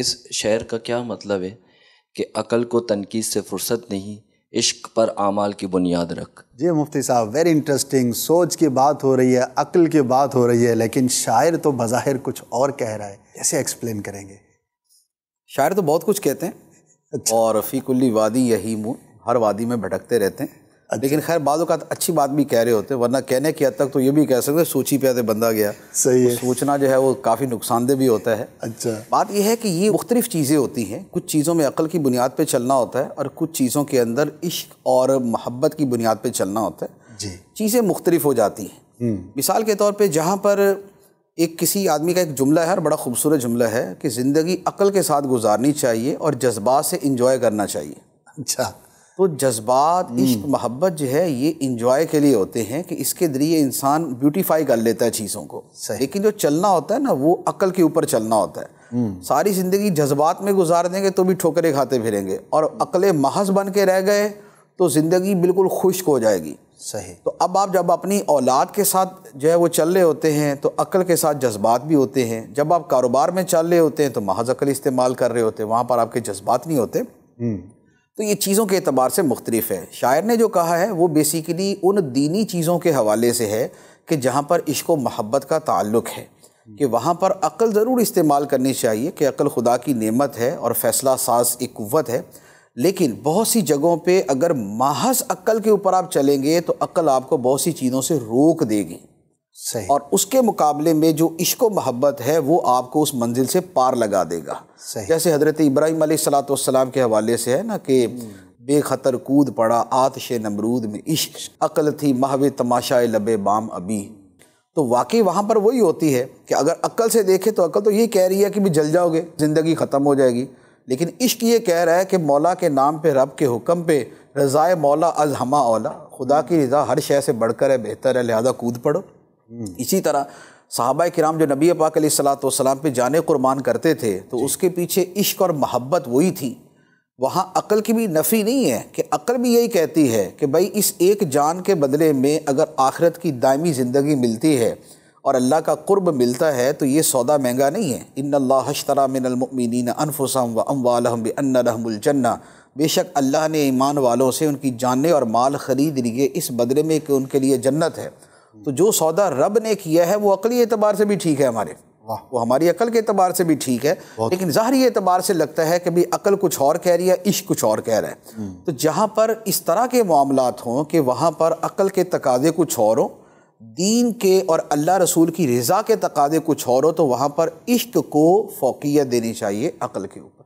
इस शेर का क्या मतलब है कि अकल को तनकीद से फुर्सत नहीं इश्क पर आमाल की बुनियाद रख। जी मुफ्ती साहब वेरी इंटरेस्टिंग सोच की बात हो रही है अक्ल की बात हो रही है लेकिन शायर तो बज़ाहिर कुछ और कह रहा है कैसे एक्सप्लेन करेंगे? शायर तो बहुत कुछ कहते हैं अच्छा। और फ़ी कुल्ली वादी यही मुँह हर वादी में भटकते रहते हैं। अच्छा। लेकिन खैर बाद का अच्छी बात भी कह रहे होते वरना कहने की हद तक तो ये भी कह सकते सोची पे आते बंदा गया। सही है। सोचना जो है वो काफ़ी नुकसानदेह भी होता है। अच्छा। बात यह है कि ये मुख्तलिफ़ चीज़ें होती हैं कुछ चीज़ों में अकल की बुनियाद पर चलना होता है और कुछ चीज़ों के अंदर इश्क और मोहब्बत की बुनियाद पर चलना होता है। जी। चीज़ें मुख्तलिफ़ हो जाती हैं। हम्म। मिसाल के तौर पर जहाँ पर एक किसी आदमी का एक जुमला है और बड़ा खूबसूरत जुमला है कि ज़िंदगी अकल के साथ गुजारनी चाहिए और जज्बात से इंजॉय करना चाहिए। अच्छा। तो जज्बात हम्म। इश्क मोहब्बत जो है ये इंजॉय के लिए होते हैं कि इसके ज़रिए इंसान ब्यूटीफाई कर लेता है चीज़ों को। लेकिन जो चलना होता है ना वो अकल के ऊपर चलना होता है। हम्म। सारी ज़िंदगी जज्बात में गुजार देंगे तो भी ठोकरे खाते फिरेंगे। और अकल महज बन के रह गए तो ज़िंदगी बिल्कुल खुश्क हो जाएगी। सही। तो अब आप जब अपनी औलाद के साथ जो है वो चल रहे होते हैं तो अकल के साथ जज्बात भी होते हैं। जब आप कारोबार में चल रहे होते हैं तो महज अकल इस्तेमाल कर रहे होते हैं। वहाँ पर आपके जज्बात नहीं होते। हम्म। तो ये चीज़ों के अतबार से मुख्तलिफ़ है। शायर ने जो कहा है, वो बेसिकली उन दीनी चीज़ों के हवाले से है कि जहाँ पर इश्क महब्बत का ताल्लुक है, कि वहाँ पर अक्ल ज़रूर इस्तेमाल करनी चाहिए कि अक्ल खुदा की नेमत है और फैसला साज एक कुत है। लेकिन बहुत सी जगहों पे अगर महज अक्ल के ऊपर आप चलेंगे तो अक्ल आपको बहुत सी चीज़ों से रोक देगी। सही। और उसके मुकाबले में जो इश्क मोहब्बत है वो आपको उस मंजिल से पार लगा देगा। सही। जैसे हज़रत इब्राहिम सलाम के हवाले से है ना कि बेखतर कूद पड़ा आतश नमरूद में इश्क। अकल थी महव तमाशा लबे बाम अभी। तो वाकई वहाँ पर वही होती है कि अगर अक्ल से देखे तो अक्ल तो ये कह रही है कि भी जल जाओगे ज़िंदगी ख़त्म हो जाएगी। लेकिन इश्क ये कह रहा है कि मौला के नाम पे रब के हुक्म पे रज़ाए मौला अज हमा ओला खुदा की रज़ा हर शय से बढ़कर है बेहतर है लिहाजा कूद पड़ो। इसी तरह साहबा कराम जो नबी पाक सलाम पे जाने कुर्बान करते थे तो उसके पीछे इश्क और मोहब्बत वही थी। वहाँ अकल की भी नफ़ी नहीं है कि अकल भी यही कहती है कि भाई इस एक जान के बदले में अगर आखिरत की दायमी ज़िंदगी मिलती है और अल्लाह का कुर्ब मिलता है तो ये सौदा महँगा नहीं है। इन हशतरा मिनमिन अनफुसम व अम वन्ना बेशक अल्लाह ने ईमान वालों से उनकी जाने और माल ख़रीद लिए इस बदले में कि उनके लिए जन्नत है। तो जो सौदा रब ने किया है वो अकली एतबार से भी ठीक है हमारे। वो हमारी अकल के एतबार से भी ठीक है लेकिन ज़ाहरी एतबार से लगता है कि भाई अकल कुछ और कह रही है इश्क कुछ और कह रहा है। हम्म। तो जहाँ पर इस तरह के मामला हों कि वहाँ पर अकल के तकाजे कुछ और हों दीन के और अल्लाह रसूल की रज़ा के तकाजे कुछ और हो तो वहाँ पर इश्क को फोकियत देनी चाहिए अकल के ऊपर।